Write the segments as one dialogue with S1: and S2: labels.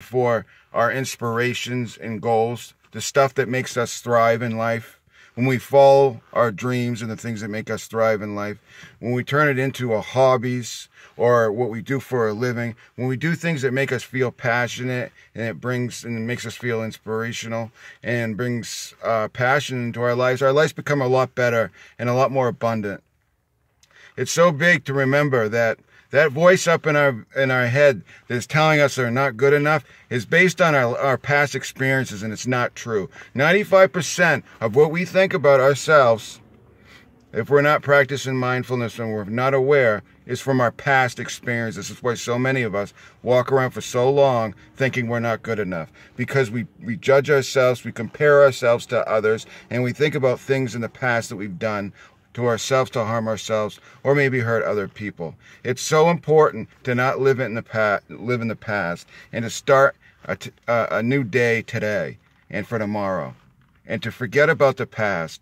S1: for our inspirations and goals, the stuff that makes us thrive in life, when we follow our dreams and the things that make us thrive in life, when we turn it into a hobbies or what we do for a living, when we do things that make us feel passionate and it brings and it makes us feel inspirational and brings uh, passion into our lives, our lives become a lot better and a lot more abundant. It's so big to remember that that voice up in our in our head that's telling us they're not good enough is based on our, our past experiences and it's not true 95% of what we think about ourselves if we're not practicing mindfulness and we're not aware is from our past experiences. This is why so many of us walk around for so long thinking we're not good enough because we, we judge ourselves, we compare ourselves to others, and we think about things in the past that we've done to ourselves to harm ourselves or maybe hurt other people. It's so important to not live in the past, live in the past, and to start a new day today and for tomorrow, and to forget about the past.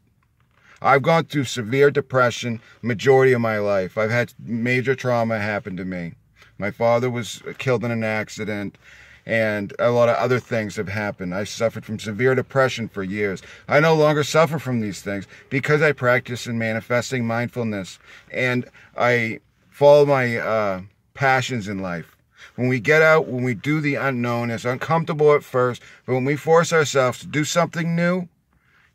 S1: I've gone through severe depression majority of my life. I've had major trauma happen to me. My father was killed in an accident and a lot of other things have happened. I suffered from severe depression for years. I no longer suffer from these things because I practice in manifesting mindfulness and I follow my uh, passions in life. When we get out, when we do the unknown, it's uncomfortable at first, but when we force ourselves to do something new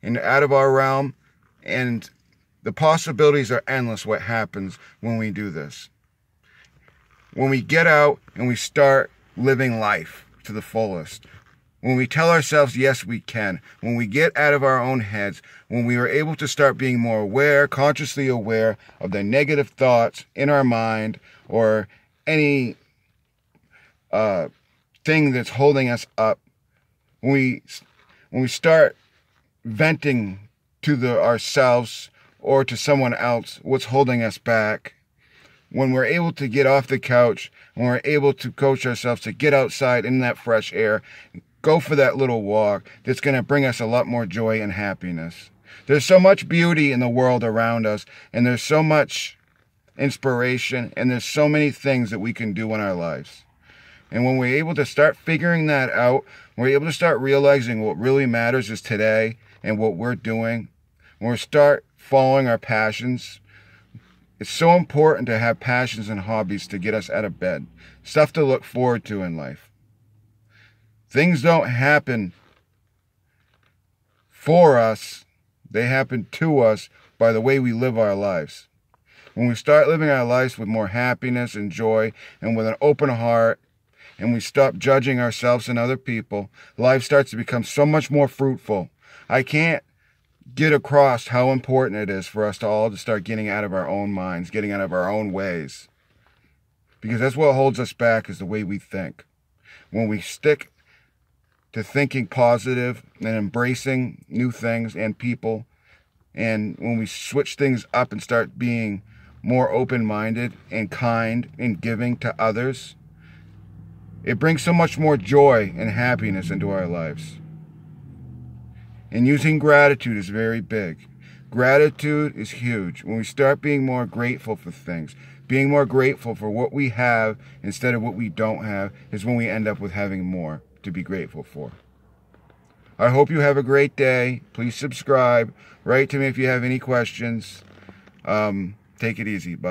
S1: and out of our realm, and the possibilities are endless what happens when we do this. When we get out and we start living life to the fullest. When we tell ourselves, yes, we can. When we get out of our own heads. When we are able to start being more aware, consciously aware of the negative thoughts in our mind or any uh, thing that's holding us up. When we, when we start venting to the ourselves or to someone else what's holding us back when we're able to get off the couch, when we're able to coach ourselves to get outside in that fresh air, go for that little walk that's going to bring us a lot more joy and happiness. There's so much beauty in the world around us, and there's so much inspiration, and there's so many things that we can do in our lives. And when we're able to start figuring that out, we're able to start realizing what really matters is today and what we're doing. When we start following our passions, it's so important to have passions and hobbies to get us out of bed, stuff to look forward to in life. Things don't happen for us, they happen to us by the way we live our lives. When we start living our lives with more happiness and joy and with an open heart, and we stop judging ourselves and other people, life starts to become so much more fruitful. I can't get across how important it is for us to all to start getting out of our own minds, getting out of our own ways. Because that's what holds us back is the way we think. When we stick to thinking positive and embracing new things and people, and when we switch things up and start being more open minded and kind and giving to others, it brings so much more joy and happiness into our lives. And using gratitude is very big. Gratitude is huge. When we start being more grateful for things, being more grateful for what we have instead of what we don't have, is when we end up with having more to be grateful for. I hope you have a great day. Please subscribe. Write to me if you have any questions. Um, take it easy. Bye.